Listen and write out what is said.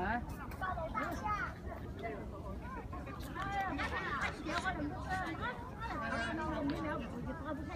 哎，大。哎呀，那，电话怎么，个，估计打不开，